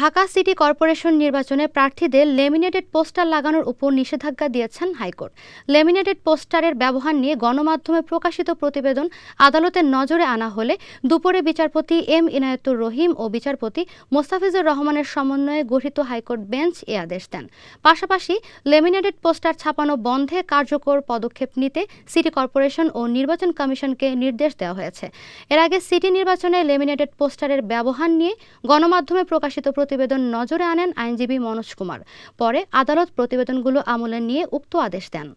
Dhaka city corporation নির্বাচনে প্রার্থীদের laminated poster লাগানোর উপর নিষেধাজ্ঞা দিয়েছেন হাইকোর্ট। লেমিনেটেড পোস্টারের ব্যবহার নিয়ে গণমাধ্যমে প্রকাশিত প্রতিবেদন আদালতের নজরে আনা হলে দুপুরে বিচারপতি এম ইনায়তুর রহিম ও বিচারপতি মোস্তাফিজুর রহমানের সমন্বয়ে গঠিত হাইকোর্ট বেঞ্চ এ আদেশ দেন। পাশাপাশি লেমিনেটেড পোস্টার ছাপানো বন্ধে কার্যকর পদক্ষেপ নিতে সিটি কর্পোরেশন ও নির্বাচন কমিশনকে নির্দেশ দেওয়া হয়েছে। এর আগে সিটি নির্বাচনে লেমিনেটেড পোস্টারের ব্যবহার নিয়ে গণমাধ্যমে প্রকাশিত প্রতিবেদন নজরে আনেন আইনজীবী মনোজ কুমার। পরে আদালত প্রতিবেদনগুলো আমলে নিয়ে উক্ত আদেশ দেন।